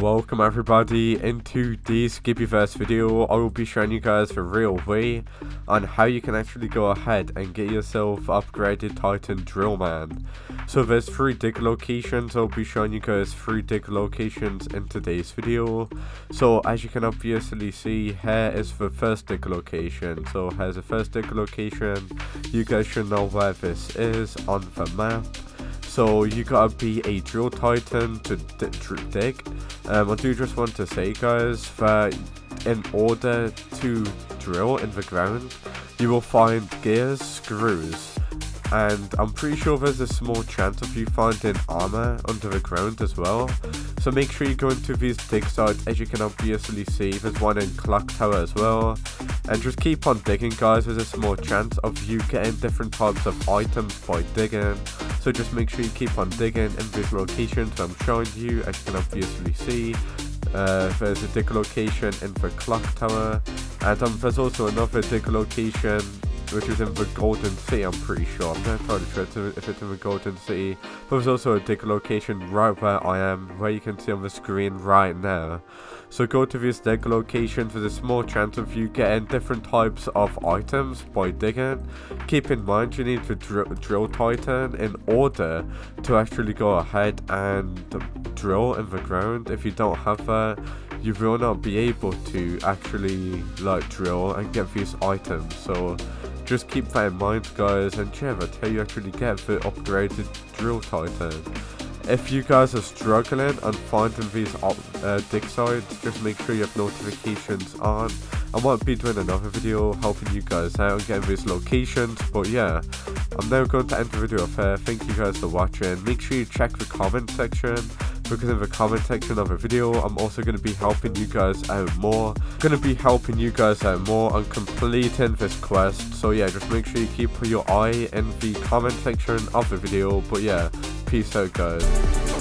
Welcome everybody into this Skibiverse video. I will be showing you guys the real way on how you can actually go ahead and get yourself upgraded Titan Drillman. So there's three dig locations. I'll be showing you guys three dig locations in today's video. So as you can obviously see, here is the first dig location. So here's the first dig location. You guys should know where this is on the map. So you gotta be a drill titan to dig. Um, I do just want to say guys that in order to drill in the ground, you will find gears, screws, and I'm pretty sure there's a small chance of you finding armor under the ground as well. So make sure you go into these dig sites as you can obviously see there's one in Clock Tower as well. And just keep on digging guys, there's a small chance of you getting different types of items by digging. So just make sure you keep on digging in these locations I'm showing you, as you can obviously see. Uh, there's a dig location in the clock tower, and um, there's also another dig location which is in the Golden City, I'm pretty sure. I'm not entirely sure if it's in the Golden City. But there's also a dig location right where I am, where you can see on the screen right now. So go to this dig location for a small chance of you getting different types of items by digging. Keep in mind you need to dr drill titan in order to actually go ahead and drill in the ground. If you don't have that, you will not be able to actually like drill and get these items. So just keep that in mind guys and that's how you actually get the upgraded drill titan. If you guys are struggling and finding these uh, dig sites, just make sure you have notifications on. I might be doing another video helping you guys out and getting these locations, but yeah, I'm now going to end the video off here. Thank you guys for watching. Make sure you check the comment section because in the comment section of the video I'm also going to be helping you guys out more. Going to be helping you guys out more on completing this quest. So yeah just make sure you keep your eye in the comment section of the video. But yeah peace out guys